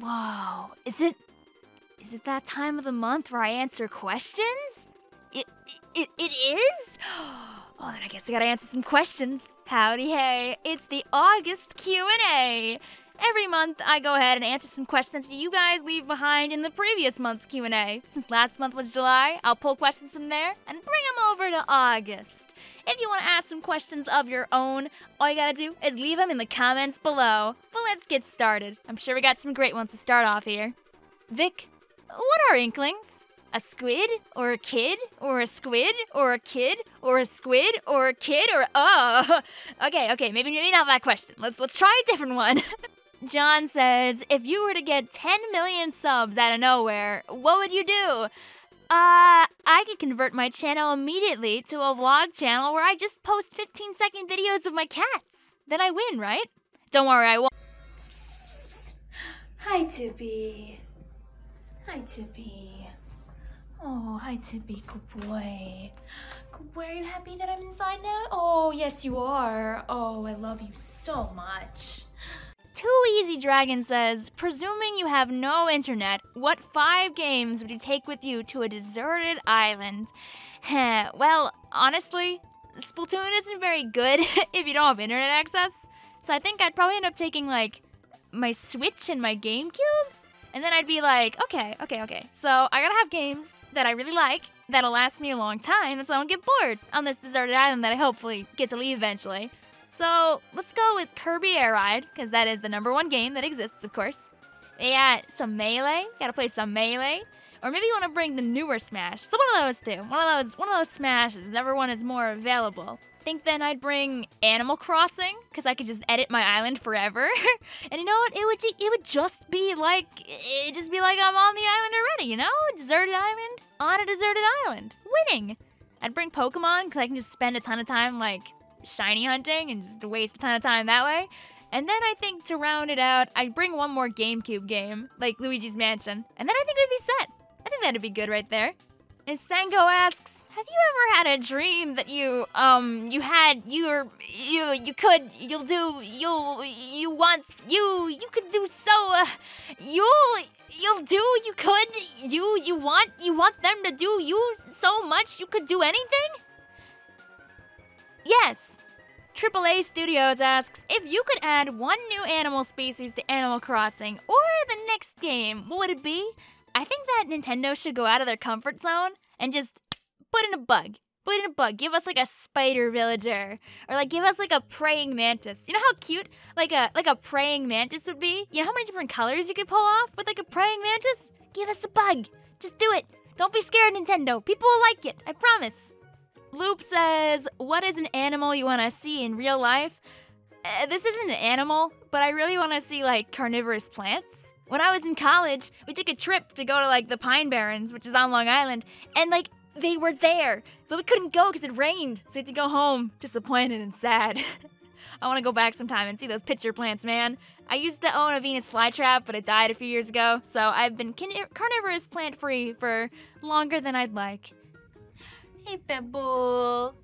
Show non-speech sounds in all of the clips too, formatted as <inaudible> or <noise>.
Whoa, is it is it that time of the month where I answer questions? It it, it is? <gasps> Oh, then I guess I gotta answer some questions. Howdy hey, it's the August Q&A. Every month I go ahead and answer some questions that you guys leave behind in the previous month's Q&A. Since last month was July, I'll pull questions from there and bring them over to August. If you want to ask some questions of your own, all you gotta do is leave them in the comments below. But let's get started. I'm sure we got some great ones to start off here. Vic, what are inklings? A squid? Or a kid? Or a squid? Or a kid? Or a squid? Or a kid? Or oh, <laughs> okay, okay, maybe maybe not that question. Let's let's try a different one. <laughs> John says, if you were to get 10 million subs out of nowhere, what would you do? Uh, I could convert my channel immediately to a vlog channel where I just post 15 second videos of my cats. Then I win, right? Don't worry, I won't. Hi, Tippy. Hi, Tippy. Oh, hi, Tippy. Good boy. Good boy. Are you happy that I'm inside now? Oh, yes, you are. Oh, I love you so much. Too Easy Dragon says, presuming you have no internet, what five games would you take with you to a deserted island? <laughs> well, honestly, Splatoon isn't very good <laughs> if you don't have internet access. So I think I'd probably end up taking like my Switch and my GameCube. And then I'd be like, okay, okay, okay. So I gotta have games that I really like that'll last me a long time so I don't get bored on this deserted island that I hopefully get to leave eventually. So let's go with Kirby Air Ride, because that is the number one game that exists, of course. They some Melee, gotta play some Melee. Or maybe you want to bring the newer Smash. So one of those two. One of those one of those Smashes. Whichever one is more available. I think then I'd bring Animal Crossing because I could just edit my island forever. <laughs> and you know what? It would it would just be like it just be like I'm on the island already. You know, a deserted island on a deserted island, winning. I'd bring Pokemon because I can just spend a ton of time like shiny hunting and just waste a ton of time that way. And then I think to round it out, I'd bring one more GameCube game, like Luigi's Mansion. And then I think we'd be set. I think that'd be good right there. And Sango asks, have you ever had a dream that you, um, you had, you're, you, you could, you'll do, you'll, you once, you, you could do so, uh, you'll, you'll do, you could, you, you want, you want them to do you so much you could do anything? Yes. AAA Studios asks if you could add one new animal species to Animal Crossing or the next game, what would it be? I think that Nintendo should go out of their comfort zone and just put in a bug. Put in a bug. Give us like a spider villager, or like give us like a praying mantis. You know how cute like a like a praying mantis would be? You know how many different colors you could pull off with like a praying mantis? Give us a bug. Just do it. Don't be scared, Nintendo. People will like it. I promise. Loop says, What is an animal you want to see in real life? Uh, this isn't an animal, but I really want to see like carnivorous plants. When I was in college, we took a trip to go to like the Pine Barrens, which is on Long Island, and like they were there, but we couldn't go because it rained, so we had to go home disappointed and sad. <laughs> I want to go back sometime and see those pitcher plants, man. I used to own a Venus flytrap, but it died a few years ago, so I've been carnivorous plant free for longer than I'd like. Hey, Pebble.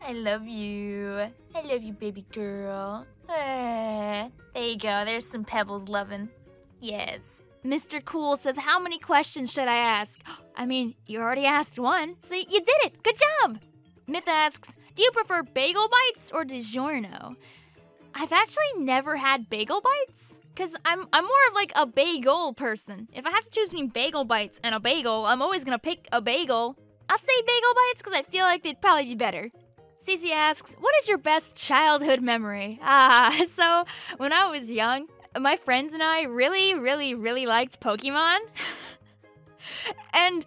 I love you. I love you, baby girl. Ah, there you go. There's some Pebbles loving. Yes. Mr. Cool says, How many questions should I ask? I mean, you already asked one, so you did it. Good job. Myth asks, Do you prefer bagel bites or DiGiorno? I've actually never had bagel bites because I'm I'm more of like a bagel person. If I have to choose between bagel bites and a bagel, I'm always gonna pick a bagel. I'll say bagel bites because I feel like they'd probably be better. Cece asks, What is your best childhood memory? <laughs> Ah, so when I was young, my friends and I really, really, really liked Pokemon. <laughs> and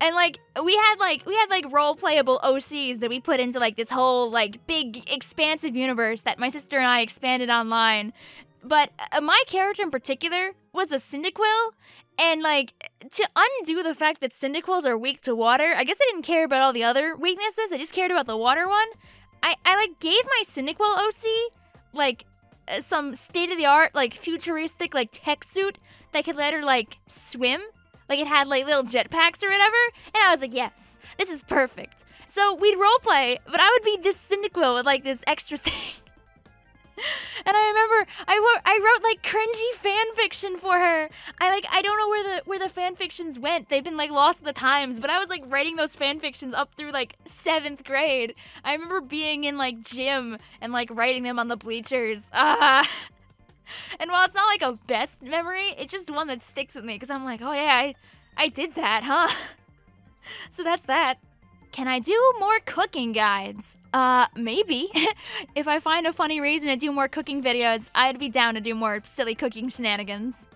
and like we had like we had like role playable OCs that we put into like this whole like big expansive universe that my sister and I expanded online. But uh, my character in particular was a Cyndaquil, and like to undo the fact that Cyndaquils are weak to water, I guess I didn't care about all the other weaknesses. I just cared about the water one. I I like gave my Cyndaquil OC like uh, some state of the art like futuristic like tech suit that could let her like swim. Like it had like little jetpacks or whatever, and I was like, yes, this is perfect. So we'd roleplay, but I would be this Cyndaquil with like this extra <laughs> thing. And I remember I wrote I wrote like cringy fan fiction for her. I like I don't know where the where the fan fictions went. They've been like lost the times, but I was like writing those fan fictions up through like 7th grade. I remember being in like gym and like writing them on the bleachers. Ah. <laughs> and while it's not like a best memory, it's just one that sticks with me cuz I'm like, "Oh yeah, I I did that, huh?" <laughs> so that's that. Can I do more cooking guides? Uh, maybe. <laughs> if I find a funny reason to do more cooking videos, I'd be down to do more silly cooking shenanigans.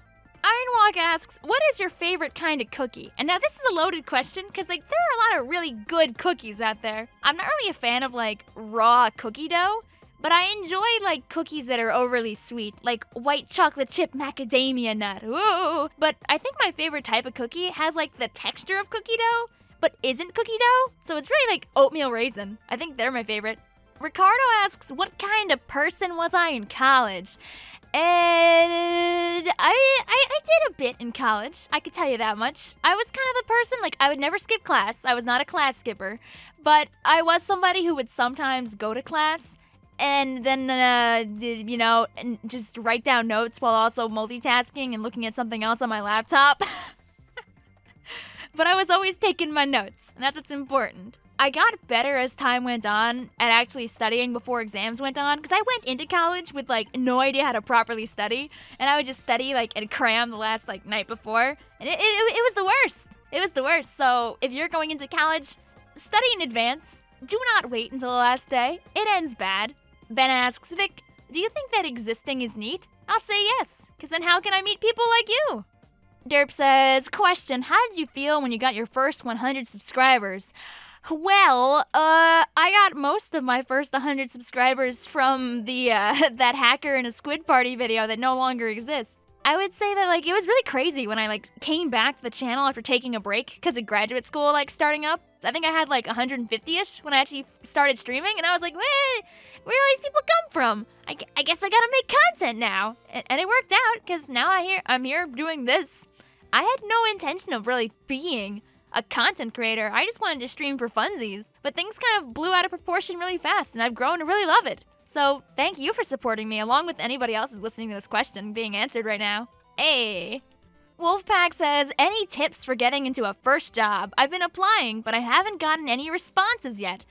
Ironwalk asks, what is your favorite kind of cookie? And now this is a loaded question because like there are a lot of really good cookies out there. I'm not really a fan of like raw cookie dough, but I enjoy like cookies that are overly sweet, like white chocolate chip macadamia nut. Ooh! But I think my favorite type of cookie has like the texture of cookie dough, but isn't cookie dough. So it's really like oatmeal raisin. I think they're my favorite. Ricardo asks, what kind of person was I in college? And I, I, I did a bit in college. I could tell you that much. I was kind of the person like I would never skip class. I was not a class skipper, but I was somebody who would sometimes go to class and then uh, you know just write down notes while also multitasking and looking at something else on my laptop. <laughs> but I was always taking my notes, and that's what's important. I got better as time went on at actually studying before exams went on because I went into college with like no idea how to properly study, and I would just study like and cram the last like night before, and it, it, it was the worst. It was the worst. So if you're going into college, study in advance. Do not wait until the last day. It ends bad. Ben asks, Vic, do you think that existing is neat? I'll say yes, because then how can I meet people like you? Derp says, Question How did you feel when you got your first 100 subscribers? Well, uh, I got most of my first 100 subscribers from the uh, <laughs> that hacker in a squid party video that no longer exists. I would say that like it was really crazy when I like came back to the channel after taking a break because of graduate school like starting up. I think I had like 150ish when I actually started streaming, and I was like, wait, where do these people come from? I, I guess I gotta make content now, and, and it worked out because now I hear I'm here doing this. I had no intention of really being a content creator. I just wanted to stream for funsies, but things kind of blew out of proportion really fast, and I've grown to really love it. So thank you for supporting me, along with anybody else who's listening to this question being answered right now. Hey. Wolfpack says, any tips for getting into a first job? I've been applying, but I haven't gotten any responses yet.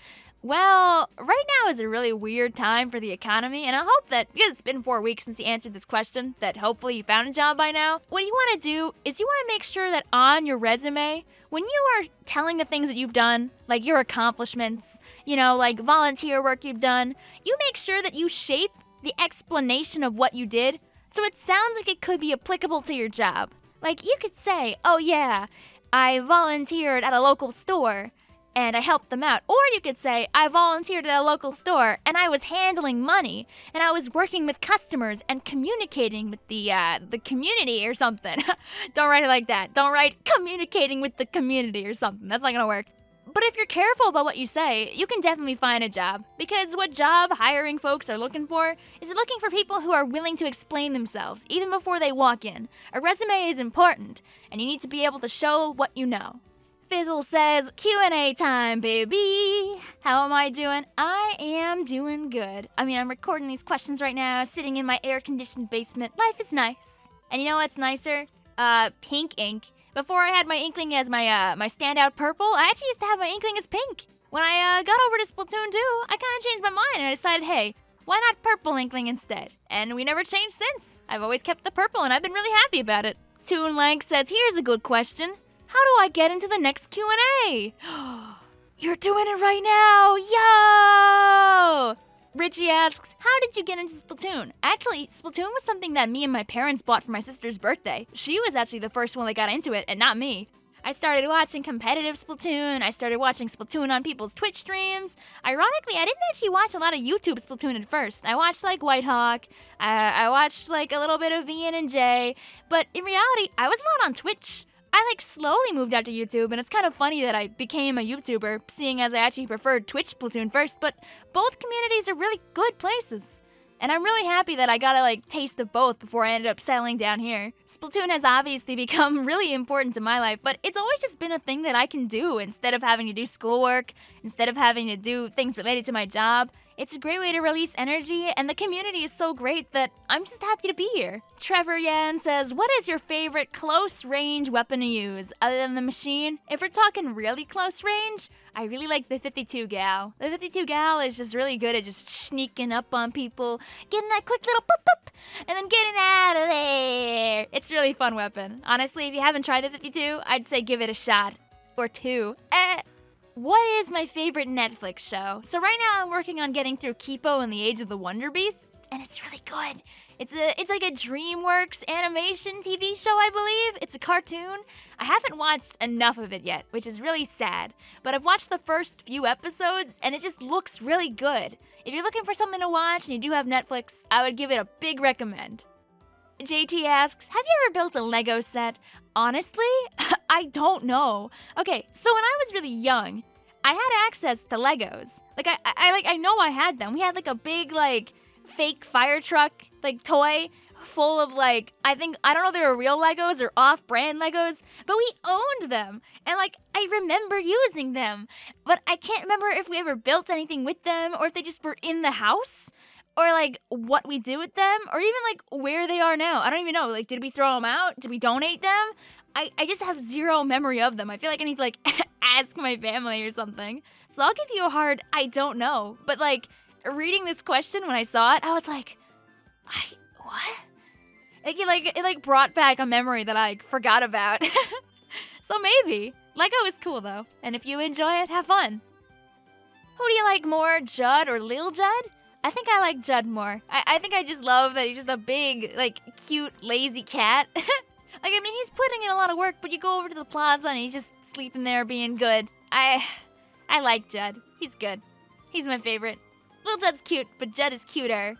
Well, right now is a really weird time for the economy, and I hope that, because it's been four weeks since you answered this question, that hopefully you found a job by now. What you want to do is you want to make sure that on your resume, when you are telling the things that you've done, like your accomplishments, you know, like volunteer work you've done, you make sure that you shape the explanation of what you did so it sounds like it could be applicable to your job. Like you could say, oh yeah, I volunteered at a local store and I helped them out. Or you could say, I volunteered at a local store and I was handling money and I was working with customers and communicating with the uh, the community or something. <laughs> Don't write it like that. Don't write communicating with the community or something. That's not gonna work. But if you're careful about what you say, you can definitely find a job. Because what job hiring folks are looking for is looking for people who are willing to explain themselves even before they walk in. A resume is important, and you need to be able to show what you know. Fizzle says, Q&A time, baby. How am I doing? I am doing good. I mean, I'm recording these questions right now, sitting in my air-conditioned basement. Life is nice. And you know what's nicer? Uh, pink ink. Before I had my inkling as my, uh, my standout purple, I actually used to have my inkling as pink. When I, uh, got over to Splatoon 2, I kind of changed my mind and I decided, hey, why not purple inkling instead? And we never changed since. I've always kept the purple and I've been really happy about it. Toon Lang says, here's a good question. How do I get into the next Q&A? <gasps> You're doing it right now! Yo! Richie asks, How did you get into Splatoon? Actually, Splatoon was something that me and my parents bought for my sister's birthday. She was actually the first one that got into it, and not me. I started watching competitive Splatoon. I started watching Splatoon on people's Twitch streams. Ironically, I didn't actually watch a lot of YouTube Splatoon at first. I watched like Whitehawk. I, I watched like a little bit of VN and J. But in reality, I was not on Twitch. I like slowly moved out to YouTube, and it's kind of funny that I became a YouTuber, seeing as I actually preferred Twitch Splatoon first, but both communities are really good places. And I'm really happy that I got a like taste of both before I ended up settling down here. Splatoon has obviously <laughs> become really important to my life, but it's always just been a thing that I can do instead of having to do schoolwork, instead of having to do things related to my job. It's a great way to release energy, and the community is so great that I'm just happy to be here. Trevor Yan says, What is your favorite close range weapon to use, other than the machine? If we're talking really close range, I really like the 52 gal. The 52 gal is just really good at just sneaking up on people, getting that quick little pop pop, and then getting out of there. It's really fun weapon. Honestly, if you haven't tried the 52, I'd say give it a shot. Or two. Eh. What is my favorite Netflix show? So right now I'm working on getting through Kipo and the Age of the Wonder Beasts, and it's really good. It's a it's like a DreamWorks animation TV show, I believe. It's a cartoon. I haven't watched enough of it yet, which is really sad. But I've watched the first few episodes and it just looks really good. If you're looking for something to watch and you do have Netflix, I would give it a big recommend. JT asks, Have you ever built a Lego set? Honestly, <laughs> I don't know. Okay, so when I was really young, I had access to Legos. Like I, I like I know I had them. We had like a big like fake fire truck like toy full of like I think I don't know if they were real Legos or off-brand Legos, but we owned them. And like I remember using them. But I can't remember if we ever built anything with them or if they just were in the house or like what we do with them or even like where they are now. I don't even know. Like did we throw them out? Did we donate them? I, I just have zero memory of them. I feel like I need to like <laughs> ask my family or something. So I'll give you a hard I don't know. But like reading this question when I saw it, I was like, I what? Like it like it like brought back a memory that I forgot about. <laughs> so maybe. Lego is cool though, and if you enjoy it, have fun. Who do you like more, Judd or Lil Judd? I think I like Judd more. I, I think I just love that he's just a big, like, cute, lazy cat. <laughs> like, I mean, he's putting in a lot of work, but you go over to the plaza and he's just sleeping there being good. I I like Judd. He's good. He's my favorite. Little Judd's cute, but Judd is cuter.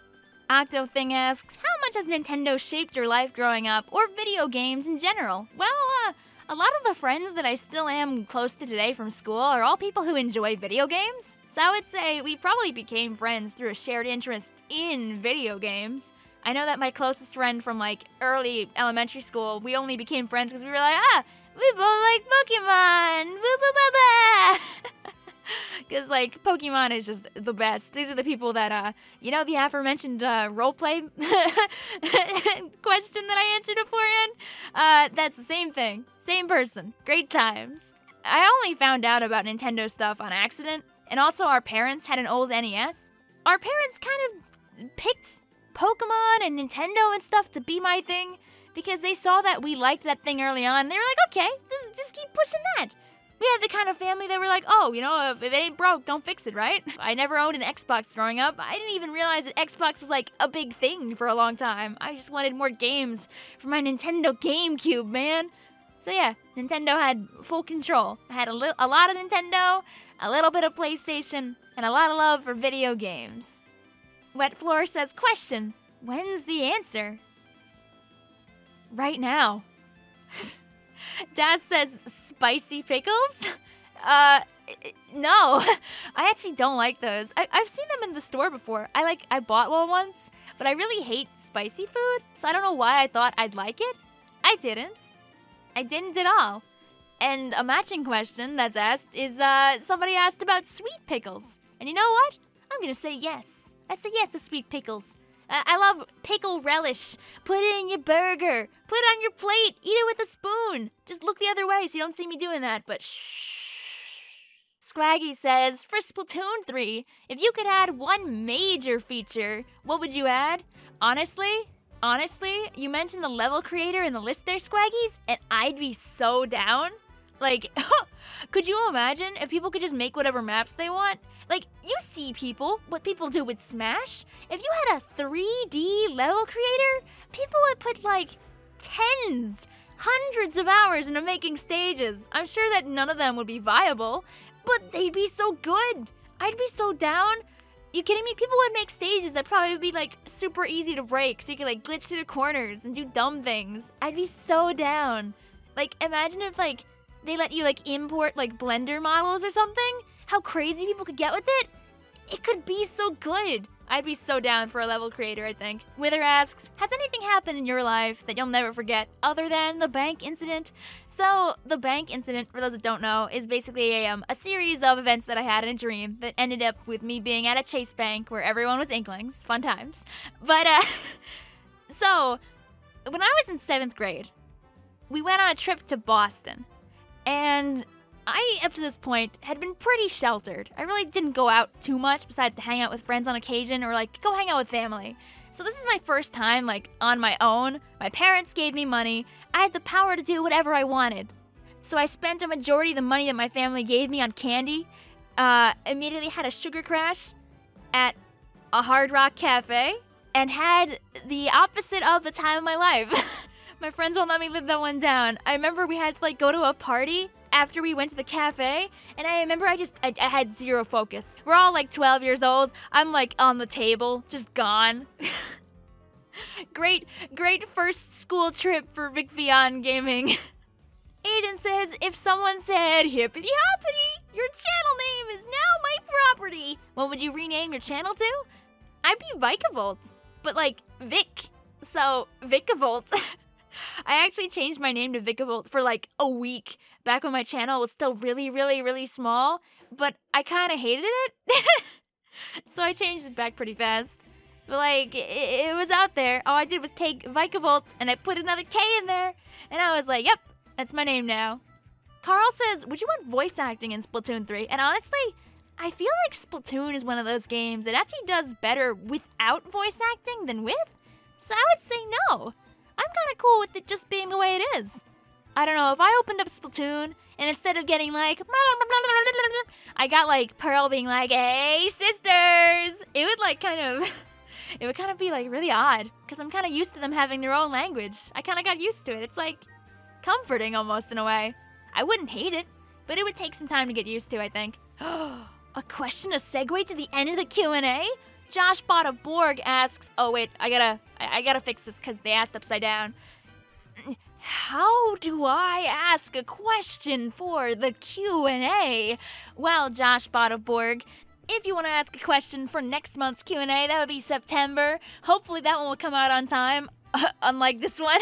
Octo Thing asks, How much has Nintendo shaped your life growing up, or video games in general? Well, uh, a lot of the friends that I still am close to today from school are all people who enjoy video games. So I would say we probably became friends through a shared interest in video games. I know that my closest friend from like early elementary school, we only became friends because we were like, ah, we both like Pokemon. Because, <laughs> like, Pokemon is just the best. These are the people that, uh, you know, the aforementioned uh, roleplay <laughs> question that I answered beforehand? Uh, that's the same thing. Same person. Great times. I only found out about Nintendo stuff on accident, and also our parents had an old NES. Our parents kind of picked Pokemon and Nintendo and stuff to be my thing because they saw that we liked that thing early on. They were like, okay, just, just keep pushing that we had the kind of family that were like, oh, you know, if, if, it ain't broke, don't fix it, right? <laughs> I never owned an Xbox growing up. I didn't even realize that Xbox was like a big thing for a long time. I just wanted more games for my Nintendo GameCube, man. So yeah, Nintendo had full control. I had a, li- a lot of Nintendo, a little bit of PlayStation, and a lot of love for video games. Wet Floor says, question, when's the answer? Right now. <laughs> Daz says spicy pickles? <laughs> Uh, no. <laughs> I actually don't like those. I- I've seen them in the store before. I like, I bought one once, but I really hate spicy food, so I don't know why I thought I'd like it. I didn't. I didn't at all. And a matching question that's asked is, uh, somebody asked about sweet pickles. And you know what? I'm gonna say yes. I say yes to sweet pickles. I love pickle relish. Put it in your burger. Put it on your plate. Eat it with a spoon. Just look the other way so you don't see me doing that, but shh. Scraggy says, for Splatoon 3, if you could add one major feature, what would you add? Honestly, honestly, you mentioned the level creator in the list there, Squaggies, and I'd be so down. Like, <laughs> could you imagine if people could just make whatever maps they want? Like, you see people, what people do with Smash. If you had a 3D level creator, people would put like tens, hundreds of hours into making stages. I'm sure that none of them would be viable, but they'd be so good. I'd be so down. You kidding me? People would make stages that probably would be like super easy to break, so you could like glitch through the corners and do dumb things. I'd be so down. Like, imagine if like they let you like import like Blender models or something? How crazy people could get with it? It could be so good. I'd be so down for a level creator, I think. Wither asks, Has anything happened in your life that you'll never forget other than the bank incident? So, the bank incident, for those that don't know, is basically a, um, a series of events that I had in a dream that ended up with me being at a Chase Bank where everyone was Inklings. Fun times. But, uh, <laughs> so, when I was in seventh grade, we went on a trip to Boston. And I, up to this point, had been pretty sheltered. I really didn't go out too much besides to hang out with friends on occasion or like go hang out with family. So this is my first time like on my own. My parents gave me money. I had the power to do whatever I wanted. So I spent a majority of the money that my family gave me on candy. Uh, immediately had a sugar crash at a Hard Rock Cafe and had the opposite of the time of my life. <laughs> my friends won't let me live that one down. I remember we had to like go to a party after we went to the cafe, and I remember I just I, I had zero focus. We're all like 12 years old. I'm like on the table, just gone. <laughs> great, great first school trip for Vicvillon Gaming. <laughs> Aiden says, if someone said hippity hoppity, your channel name is now my property, what would you rename your channel to? I'd be Vikavolt, but like Vic. So, Vikavolt. <laughs> <laughs> I actually changed my name to Vikavolt for like a week back when my channel was still really, really, really small, but I kind of hated it. <laughs> so I changed it back pretty fast. But like, it, it, was out there. All I did was take Vikavolt and I put another K in there, and I was like, yep, that's my name now. Carl says, would you want voice acting in Splatoon 3? And honestly, I feel like Splatoon is one of those games that actually does better without voice acting than with. So I would say no. Cool with it just being the way it is. I don't know, if I opened up Splatoon and instead of getting like, <laughs> I got like Pearl being like, hey, sisters, it would like kind of, <laughs> it would kind of be like really odd because I'm kind of used to them having their own language. I kind of got used to it. It's like comforting almost in a way. I wouldn't hate it, but it would take some time to get used to, I think. <gasps> a question to segue to the end of the Q&A? Josh bought a Borg asks, oh wait, I gotta, I, I gotta fix this because they asked upside down. How do I ask a question for the Q&A? Well, Josh bought a Borg. If you want to ask a question for next month's Q&A, that would be September. Hopefully that one will come out on time, <laughs> unlike this one.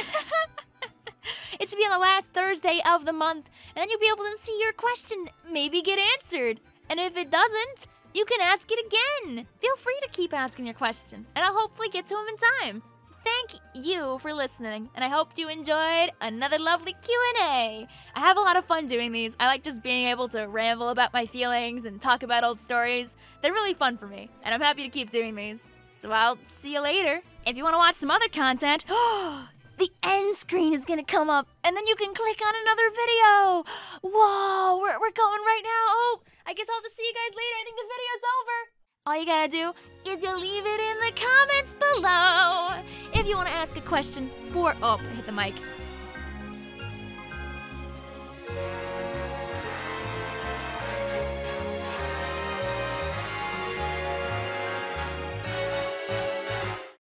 <laughs> it should be on the last Thursday of the month, and then you'll be able to see your question maybe get answered. And if it doesn't, you can ask it again. Feel free to keep asking your question, and I'll hopefully get to them in time. Thank you for listening, and I hope you enjoyed another lovely Q&A. I have a lot of fun doing these. I like just being able to ramble about my feelings and talk about old stories. They're really fun for me, and I'm happy to keep doing these. So I'll see you later. If you want to watch some other content, <gasps> the end screen is gonna come up, and then you can click on another video. Whoa, we're, we're going right now. Oh, I guess I'll have to see you guys later. I think the video's over. All you gotta do is you leave it in the comments below. If you want to ask a question for, oh, hit the mic.